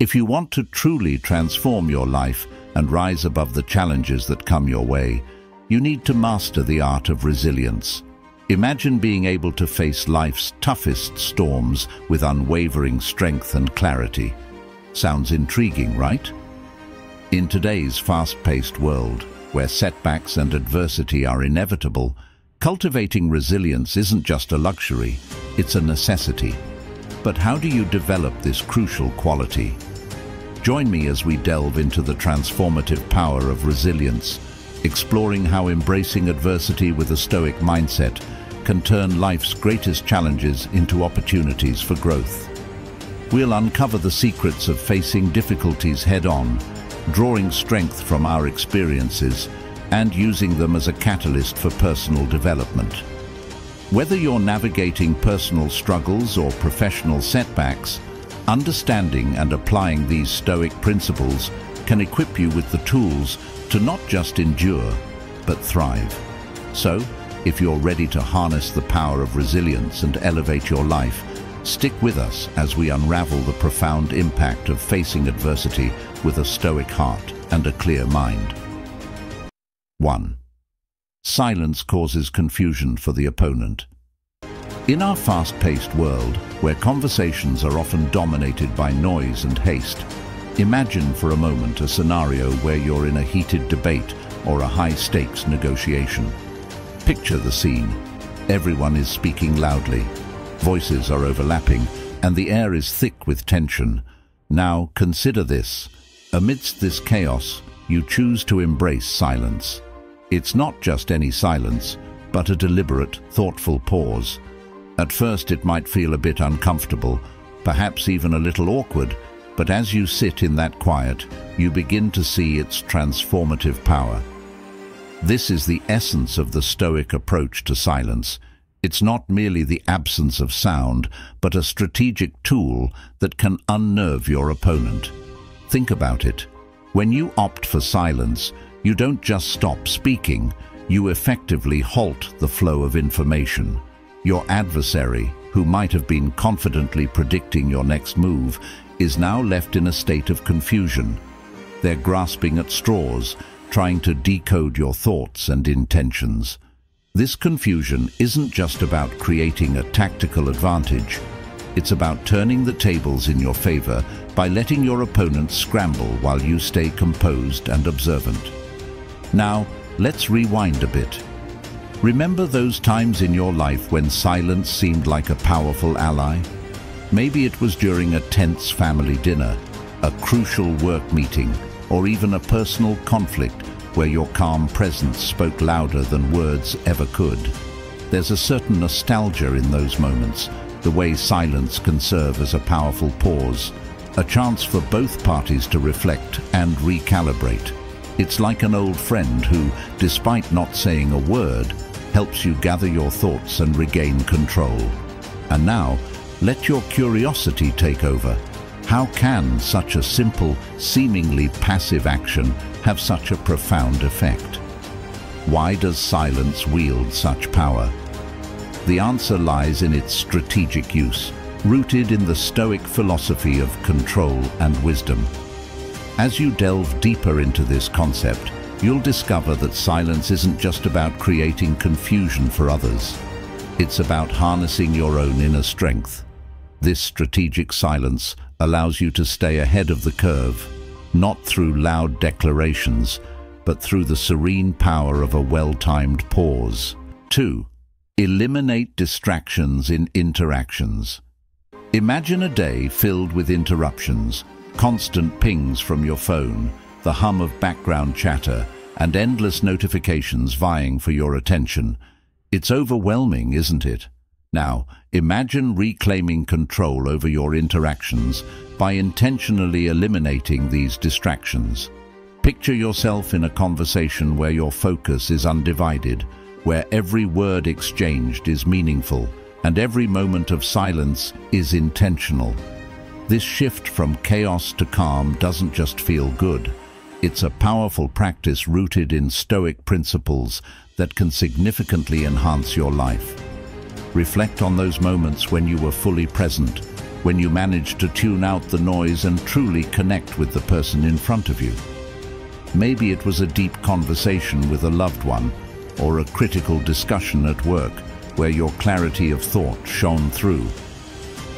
If you want to truly transform your life and rise above the challenges that come your way, you need to master the art of resilience. Imagine being able to face life's toughest storms with unwavering strength and clarity. Sounds intriguing, right? In today's fast-paced world, where setbacks and adversity are inevitable, cultivating resilience isn't just a luxury, it's a necessity. But how do you develop this crucial quality? Join me as we delve into the transformative power of resilience, exploring how embracing adversity with a stoic mindset can turn life's greatest challenges into opportunities for growth. We'll uncover the secrets of facing difficulties head-on, drawing strength from our experiences and using them as a catalyst for personal development. Whether you're navigating personal struggles or professional setbacks, understanding and applying these stoic principles can equip you with the tools to not just endure, but thrive. So, if you're ready to harness the power of resilience and elevate your life, stick with us as we unravel the profound impact of facing adversity with a stoic heart and a clear mind. 1. Silence causes confusion for the opponent. In our fast-paced world, where conversations are often dominated by noise and haste, imagine for a moment a scenario where you're in a heated debate or a high-stakes negotiation. Picture the scene. Everyone is speaking loudly. Voices are overlapping, and the air is thick with tension. Now consider this. Amidst this chaos, you choose to embrace silence. It's not just any silence, but a deliberate, thoughtful pause. At first it might feel a bit uncomfortable, perhaps even a little awkward, but as you sit in that quiet, you begin to see its transformative power. This is the essence of the Stoic approach to silence. It's not merely the absence of sound, but a strategic tool that can unnerve your opponent. Think about it. When you opt for silence, you don't just stop speaking, you effectively halt the flow of information. Your adversary, who might have been confidently predicting your next move, is now left in a state of confusion. They're grasping at straws, trying to decode your thoughts and intentions. This confusion isn't just about creating a tactical advantage. It's about turning the tables in your favor by letting your opponent scramble while you stay composed and observant. Now, let's rewind a bit. Remember those times in your life when silence seemed like a powerful ally? Maybe it was during a tense family dinner, a crucial work meeting, or even a personal conflict where your calm presence spoke louder than words ever could. There's a certain nostalgia in those moments, the way silence can serve as a powerful pause, a chance for both parties to reflect and recalibrate. It's like an old friend who, despite not saying a word, helps you gather your thoughts and regain control. And now, let your curiosity take over. How can such a simple, seemingly passive action have such a profound effect? Why does silence wield such power? The answer lies in its strategic use, rooted in the Stoic philosophy of control and wisdom. As you delve deeper into this concept, you'll discover that silence isn't just about creating confusion for others. It's about harnessing your own inner strength. This strategic silence allows you to stay ahead of the curve, not through loud declarations, but through the serene power of a well-timed pause. 2. Eliminate distractions in interactions. Imagine a day filled with interruptions, constant pings from your phone, the hum of background chatter, and endless notifications vying for your attention. It's overwhelming, isn't it? Now, imagine reclaiming control over your interactions by intentionally eliminating these distractions. Picture yourself in a conversation where your focus is undivided, where every word exchanged is meaningful, and every moment of silence is intentional. This shift from chaos to calm doesn't just feel good. It's a powerful practice rooted in Stoic principles that can significantly enhance your life. Reflect on those moments when you were fully present, when you managed to tune out the noise and truly connect with the person in front of you. Maybe it was a deep conversation with a loved one or a critical discussion at work where your clarity of thought shone through.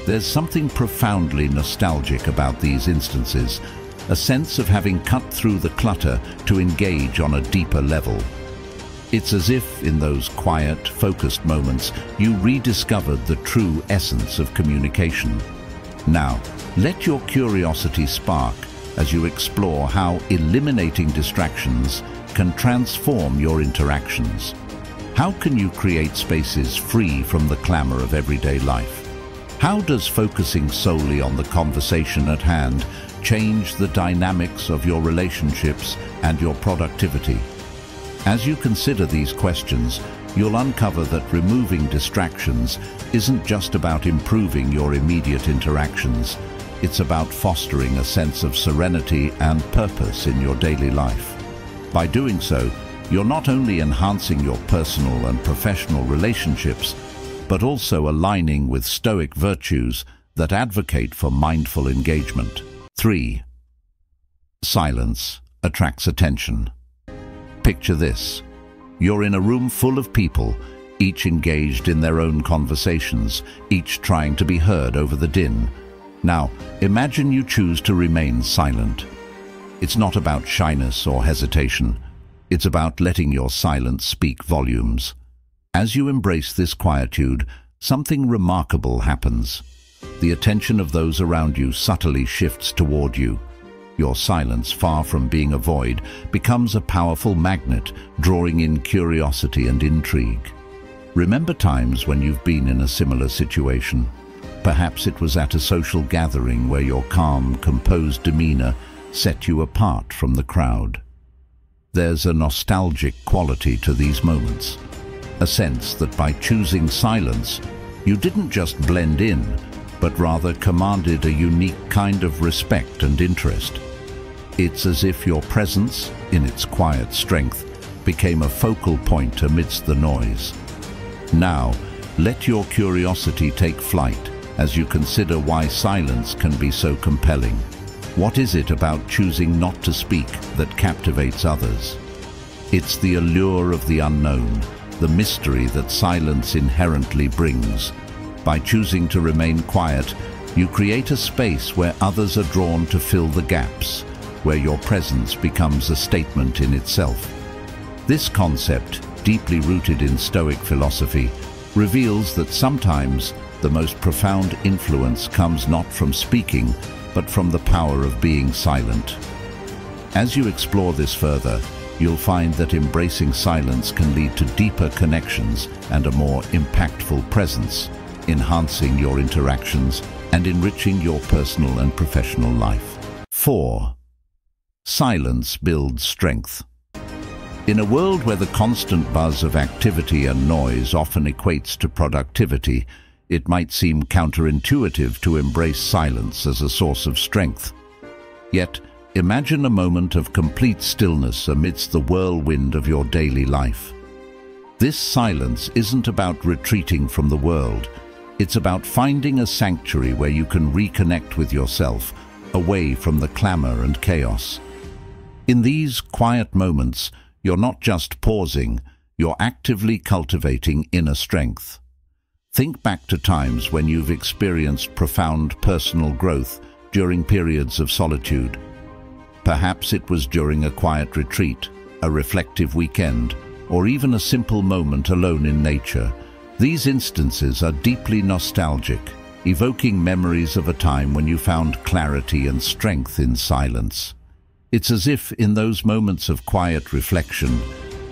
There's something profoundly nostalgic about these instances, a sense of having cut through the clutter to engage on a deeper level. It's as if, in those quiet, focused moments, you rediscovered the true essence of communication. Now, let your curiosity spark as you explore how eliminating distractions can transform your interactions. How can you create spaces free from the clamor of everyday life? How does focusing solely on the conversation at hand change the dynamics of your relationships and your productivity? As you consider these questions, you'll uncover that removing distractions isn't just about improving your immediate interactions, it's about fostering a sense of serenity and purpose in your daily life. By doing so, you're not only enhancing your personal and professional relationships, but also aligning with Stoic virtues that advocate for mindful engagement. 3. Silence attracts attention. Picture this. You're in a room full of people, each engaged in their own conversations, each trying to be heard over the din. Now, imagine you choose to remain silent. It's not about shyness or hesitation. It's about letting your silence speak volumes. As you embrace this quietude, something remarkable happens. The attention of those around you subtly shifts toward you. Your silence, far from being a void, becomes a powerful magnet, drawing in curiosity and intrigue. Remember times when you've been in a similar situation. Perhaps it was at a social gathering where your calm, composed demeanor set you apart from the crowd. There's a nostalgic quality to these moments, a sense that by choosing silence, you didn't just blend in, but rather commanded a unique kind of respect and interest. It's as if your presence, in its quiet strength, became a focal point amidst the noise. Now, let your curiosity take flight as you consider why silence can be so compelling. What is it about choosing not to speak that captivates others? It's the allure of the unknown, the mystery that silence inherently brings, by choosing to remain quiet, you create a space where others are drawn to fill the gaps, where your presence becomes a statement in itself. This concept, deeply rooted in Stoic philosophy, reveals that sometimes the most profound influence comes not from speaking, but from the power of being silent. As you explore this further, you'll find that embracing silence can lead to deeper connections and a more impactful presence enhancing your interactions and enriching your personal and professional life. 4. Silence builds strength. In a world where the constant buzz of activity and noise often equates to productivity, it might seem counterintuitive to embrace silence as a source of strength. Yet, imagine a moment of complete stillness amidst the whirlwind of your daily life. This silence isn't about retreating from the world, it's about finding a sanctuary where you can reconnect with yourself, away from the clamor and chaos. In these quiet moments, you're not just pausing, you're actively cultivating inner strength. Think back to times when you've experienced profound personal growth during periods of solitude. Perhaps it was during a quiet retreat, a reflective weekend, or even a simple moment alone in nature, these instances are deeply nostalgic, evoking memories of a time when you found clarity and strength in silence. It's as if in those moments of quiet reflection,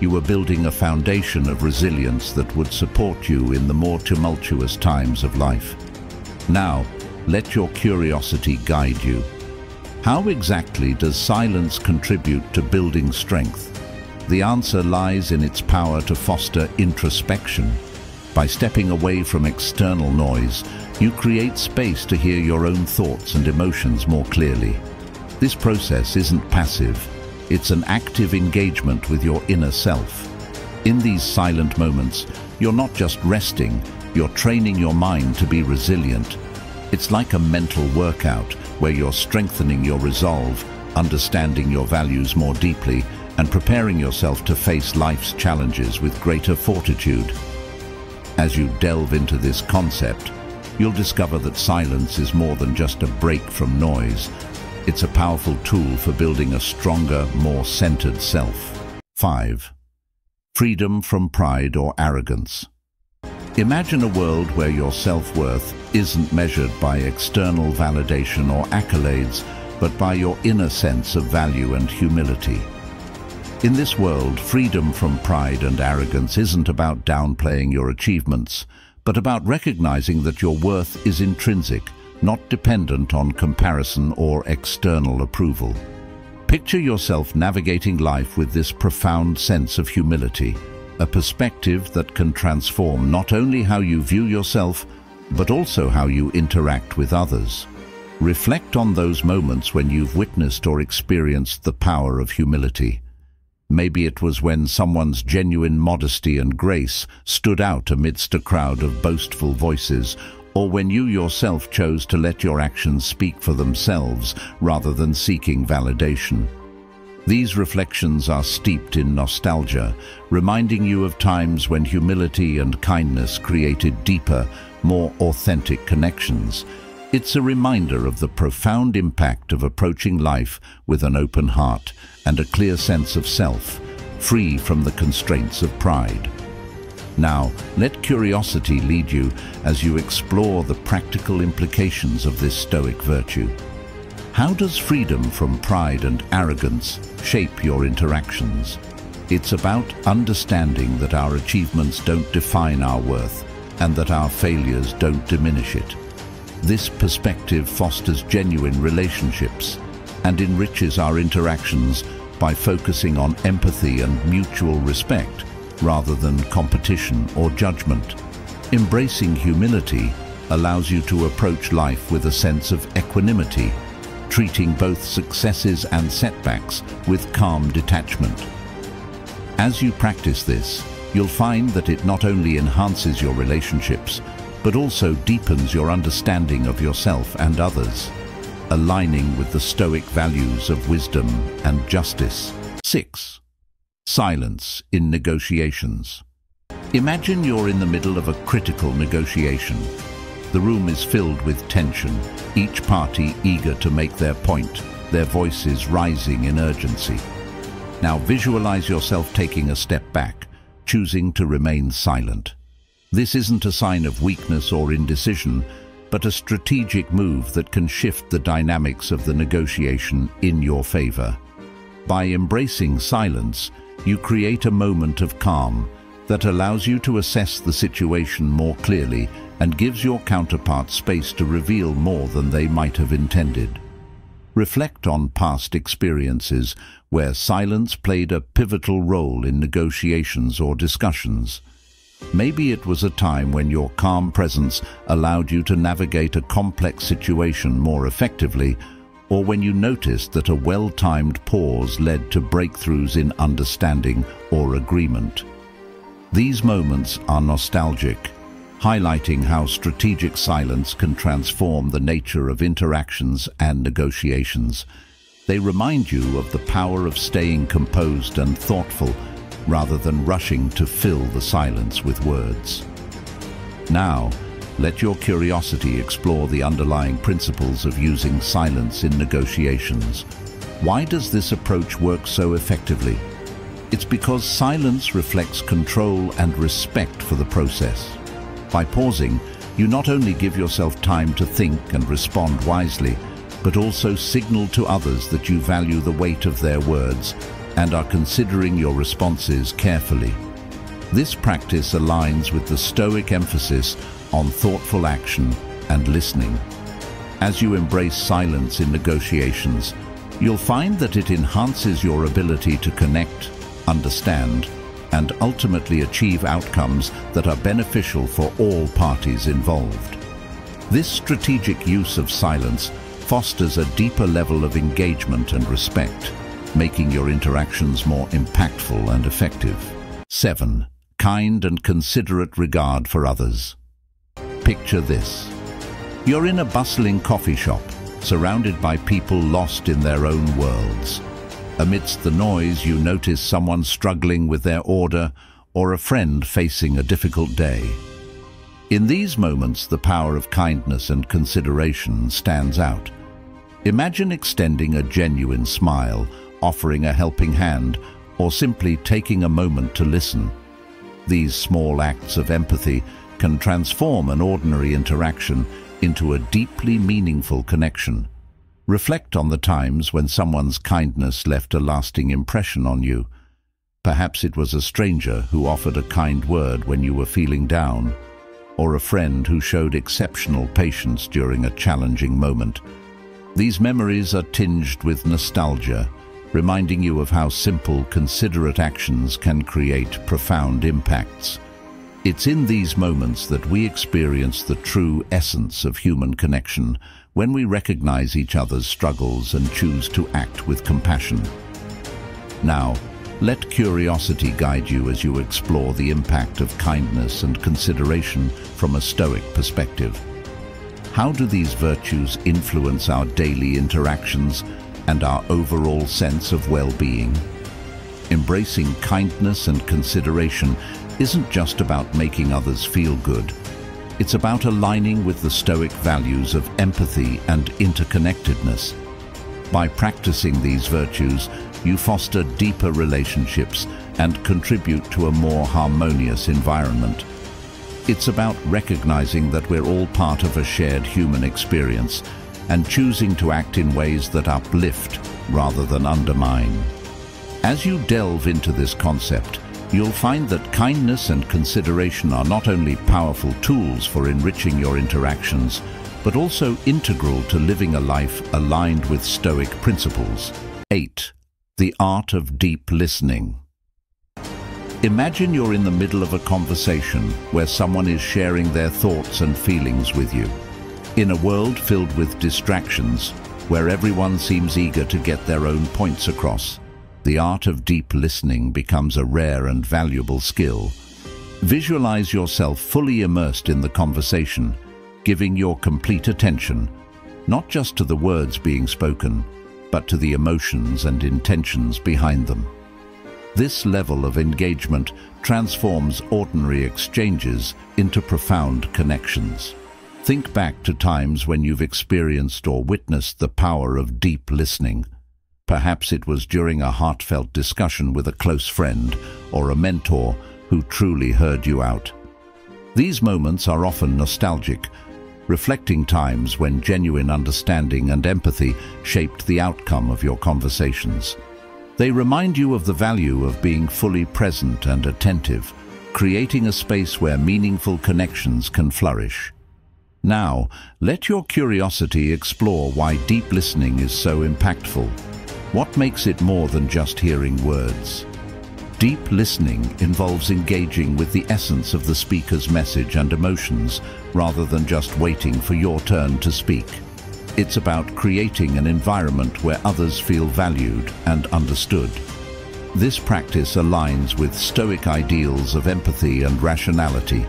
you were building a foundation of resilience that would support you in the more tumultuous times of life. Now, let your curiosity guide you. How exactly does silence contribute to building strength? The answer lies in its power to foster introspection, by stepping away from external noise, you create space to hear your own thoughts and emotions more clearly. This process isn't passive, it's an active engagement with your inner self. In these silent moments, you're not just resting, you're training your mind to be resilient. It's like a mental workout where you're strengthening your resolve, understanding your values more deeply, and preparing yourself to face life's challenges with greater fortitude. As you delve into this concept, you'll discover that silence is more than just a break from noise. It's a powerful tool for building a stronger, more centered self. 5. Freedom from pride or arrogance. Imagine a world where your self-worth isn't measured by external validation or accolades, but by your inner sense of value and humility. In this world, freedom from pride and arrogance isn't about downplaying your achievements, but about recognizing that your worth is intrinsic, not dependent on comparison or external approval. Picture yourself navigating life with this profound sense of humility, a perspective that can transform not only how you view yourself, but also how you interact with others. Reflect on those moments when you've witnessed or experienced the power of humility. Maybe it was when someone's genuine modesty and grace stood out amidst a crowd of boastful voices, or when you yourself chose to let your actions speak for themselves rather than seeking validation. These reflections are steeped in nostalgia, reminding you of times when humility and kindness created deeper, more authentic connections. It's a reminder of the profound impact of approaching life with an open heart and a clear sense of self, free from the constraints of pride. Now, let curiosity lead you as you explore the practical implications of this stoic virtue. How does freedom from pride and arrogance shape your interactions? It's about understanding that our achievements don't define our worth and that our failures don't diminish it. This perspective fosters genuine relationships and enriches our interactions by focusing on empathy and mutual respect rather than competition or judgment. Embracing humility allows you to approach life with a sense of equanimity treating both successes and setbacks with calm detachment. As you practice this, you'll find that it not only enhances your relationships, but also deepens your understanding of yourself and others, aligning with the Stoic values of wisdom and justice. 6. Silence in negotiations. Imagine you're in the middle of a critical negotiation the room is filled with tension, each party eager to make their point, their voices rising in urgency. Now visualize yourself taking a step back, choosing to remain silent. This isn't a sign of weakness or indecision, but a strategic move that can shift the dynamics of the negotiation in your favor. By embracing silence, you create a moment of calm that allows you to assess the situation more clearly and gives your counterpart space to reveal more than they might have intended. Reflect on past experiences where silence played a pivotal role in negotiations or discussions. Maybe it was a time when your calm presence allowed you to navigate a complex situation more effectively, or when you noticed that a well-timed pause led to breakthroughs in understanding or agreement. These moments are nostalgic, highlighting how strategic silence can transform the nature of interactions and negotiations. They remind you of the power of staying composed and thoughtful rather than rushing to fill the silence with words. Now, let your curiosity explore the underlying principles of using silence in negotiations. Why does this approach work so effectively? It's because silence reflects control and respect for the process. By pausing, you not only give yourself time to think and respond wisely, but also signal to others that you value the weight of their words and are considering your responses carefully. This practice aligns with the Stoic emphasis on thoughtful action and listening. As you embrace silence in negotiations, you'll find that it enhances your ability to connect, understand, and ultimately achieve outcomes that are beneficial for all parties involved. This strategic use of silence fosters a deeper level of engagement and respect, making your interactions more impactful and effective. 7. Kind and considerate regard for others. Picture this. You're in a bustling coffee shop, surrounded by people lost in their own worlds. Amidst the noise, you notice someone struggling with their order or a friend facing a difficult day. In these moments, the power of kindness and consideration stands out. Imagine extending a genuine smile, offering a helping hand, or simply taking a moment to listen. These small acts of empathy can transform an ordinary interaction into a deeply meaningful connection. Reflect on the times when someone's kindness left a lasting impression on you. Perhaps it was a stranger who offered a kind word when you were feeling down, or a friend who showed exceptional patience during a challenging moment. These memories are tinged with nostalgia, reminding you of how simple, considerate actions can create profound impacts. It's in these moments that we experience the true essence of human connection, when we recognize each other's struggles and choose to act with compassion. Now, let curiosity guide you as you explore the impact of kindness and consideration from a Stoic perspective. How do these virtues influence our daily interactions and our overall sense of well-being? Embracing kindness and consideration isn't just about making others feel good. It's about aligning with the Stoic values of empathy and interconnectedness. By practicing these virtues, you foster deeper relationships and contribute to a more harmonious environment. It's about recognizing that we're all part of a shared human experience and choosing to act in ways that uplift rather than undermine. As you delve into this concept, you'll find that kindness and consideration are not only powerful tools for enriching your interactions, but also integral to living a life aligned with Stoic principles. 8. The Art of Deep Listening Imagine you're in the middle of a conversation where someone is sharing their thoughts and feelings with you. In a world filled with distractions, where everyone seems eager to get their own points across, the art of deep listening becomes a rare and valuable skill. Visualize yourself fully immersed in the conversation, giving your complete attention, not just to the words being spoken, but to the emotions and intentions behind them. This level of engagement transforms ordinary exchanges into profound connections. Think back to times when you've experienced or witnessed the power of deep listening. Perhaps it was during a heartfelt discussion with a close friend or a mentor who truly heard you out. These moments are often nostalgic, reflecting times when genuine understanding and empathy shaped the outcome of your conversations. They remind you of the value of being fully present and attentive, creating a space where meaningful connections can flourish. Now, let your curiosity explore why deep listening is so impactful. What makes it more than just hearing words? Deep listening involves engaging with the essence of the speaker's message and emotions rather than just waiting for your turn to speak. It's about creating an environment where others feel valued and understood. This practice aligns with Stoic ideals of empathy and rationality,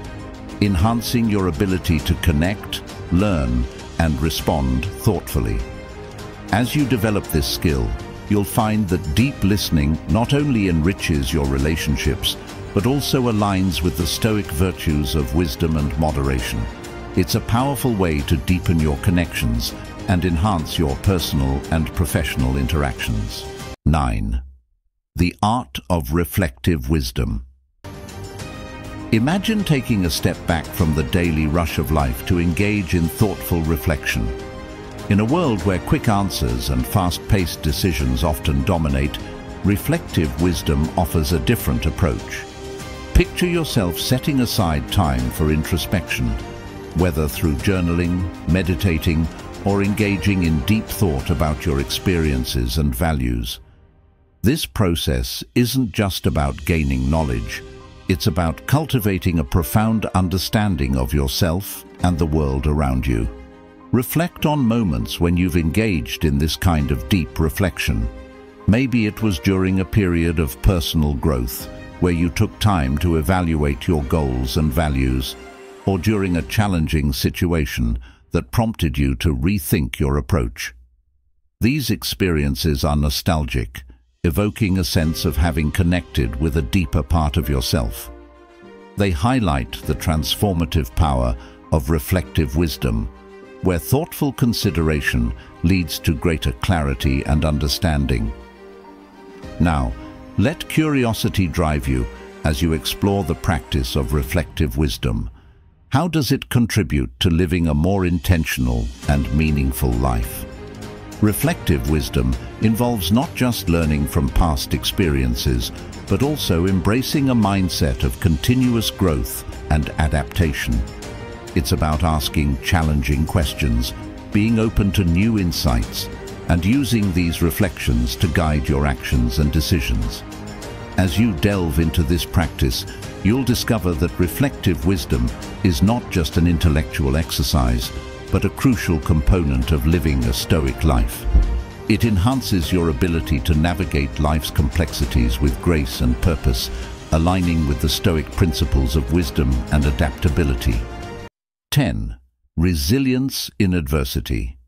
enhancing your ability to connect, learn, and respond thoughtfully. As you develop this skill, you'll find that deep listening not only enriches your relationships, but also aligns with the stoic virtues of wisdom and moderation. It's a powerful way to deepen your connections and enhance your personal and professional interactions. 9. The Art of Reflective Wisdom Imagine taking a step back from the daily rush of life to engage in thoughtful reflection. In a world where quick answers and fast-paced decisions often dominate, reflective wisdom offers a different approach. Picture yourself setting aside time for introspection, whether through journaling, meditating, or engaging in deep thought about your experiences and values. This process isn't just about gaining knowledge, it's about cultivating a profound understanding of yourself and the world around you. Reflect on moments when you've engaged in this kind of deep reflection. Maybe it was during a period of personal growth, where you took time to evaluate your goals and values, or during a challenging situation that prompted you to rethink your approach. These experiences are nostalgic, evoking a sense of having connected with a deeper part of yourself. They highlight the transformative power of reflective wisdom, where thoughtful consideration leads to greater clarity and understanding. Now, let curiosity drive you as you explore the practice of reflective wisdom. How does it contribute to living a more intentional and meaningful life? Reflective wisdom involves not just learning from past experiences, but also embracing a mindset of continuous growth and adaptation. It's about asking challenging questions, being open to new insights, and using these reflections to guide your actions and decisions. As you delve into this practice, you'll discover that reflective wisdom is not just an intellectual exercise, but a crucial component of living a stoic life. It enhances your ability to navigate life's complexities with grace and purpose, aligning with the stoic principles of wisdom and adaptability. 10. Resilience in adversity.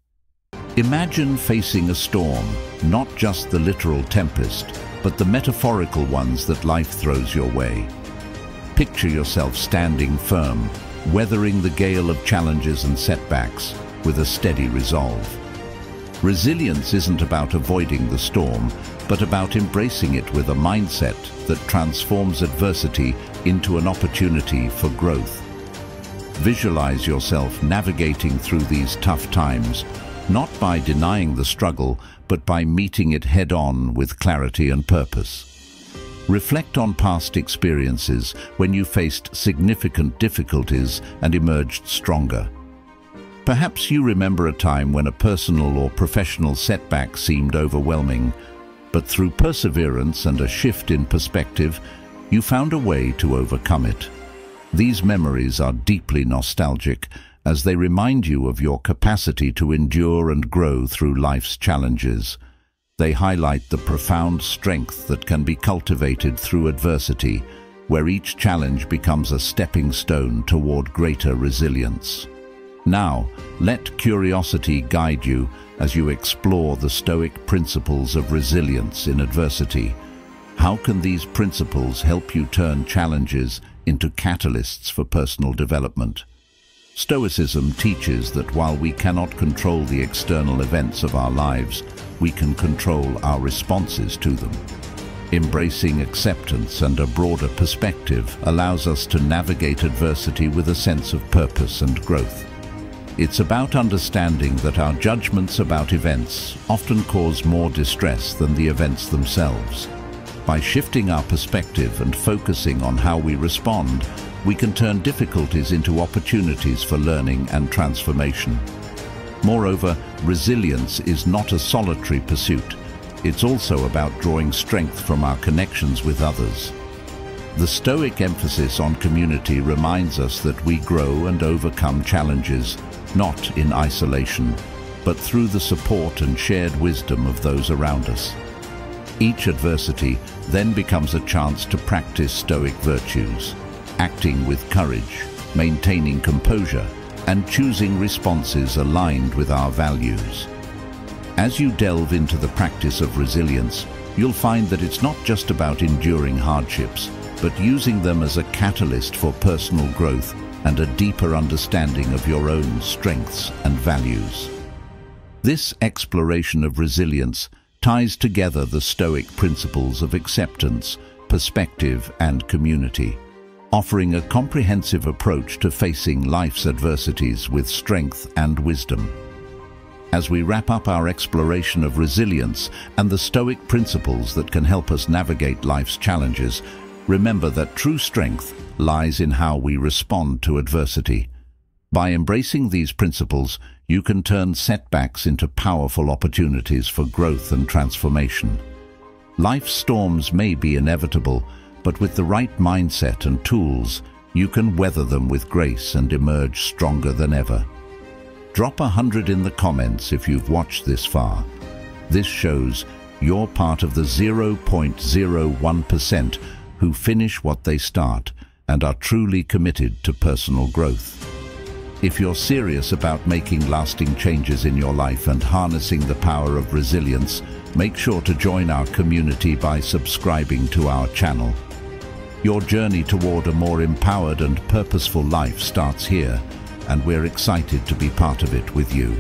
Imagine facing a storm, not just the literal tempest, but the metaphorical ones that life throws your way. Picture yourself standing firm, weathering the gale of challenges and setbacks with a steady resolve. Resilience isn't about avoiding the storm, but about embracing it with a mindset that transforms adversity into an opportunity for growth. Visualize yourself navigating through these tough times, not by denying the struggle, but by meeting it head-on with clarity and purpose. Reflect on past experiences when you faced significant difficulties and emerged stronger. Perhaps you remember a time when a personal or professional setback seemed overwhelming, but through perseverance and a shift in perspective, you found a way to overcome it. These memories are deeply nostalgic as they remind you of your capacity to endure and grow through life's challenges. They highlight the profound strength that can be cultivated through adversity, where each challenge becomes a stepping stone toward greater resilience. Now, let curiosity guide you as you explore the Stoic principles of resilience in adversity. How can these principles help you turn challenges into catalysts for personal development. Stoicism teaches that while we cannot control the external events of our lives, we can control our responses to them. Embracing acceptance and a broader perspective allows us to navigate adversity with a sense of purpose and growth. It's about understanding that our judgments about events often cause more distress than the events themselves. By shifting our perspective and focusing on how we respond, we can turn difficulties into opportunities for learning and transformation. Moreover, resilience is not a solitary pursuit. It's also about drawing strength from our connections with others. The Stoic emphasis on community reminds us that we grow and overcome challenges, not in isolation, but through the support and shared wisdom of those around us. Each adversity then becomes a chance to practice Stoic virtues, acting with courage, maintaining composure, and choosing responses aligned with our values. As you delve into the practice of resilience, you'll find that it's not just about enduring hardships, but using them as a catalyst for personal growth and a deeper understanding of your own strengths and values. This exploration of resilience ties together the Stoic principles of acceptance, perspective and community, offering a comprehensive approach to facing life's adversities with strength and wisdom. As we wrap up our exploration of resilience and the Stoic principles that can help us navigate life's challenges, remember that true strength lies in how we respond to adversity. By embracing these principles, you can turn setbacks into powerful opportunities for growth and transformation. Life's storms may be inevitable, but with the right mindset and tools, you can weather them with grace and emerge stronger than ever. Drop a hundred in the comments if you've watched this far. This shows you're part of the 0.01% who finish what they start and are truly committed to personal growth. If you're serious about making lasting changes in your life and harnessing the power of resilience, make sure to join our community by subscribing to our channel. Your journey toward a more empowered and purposeful life starts here, and we're excited to be part of it with you.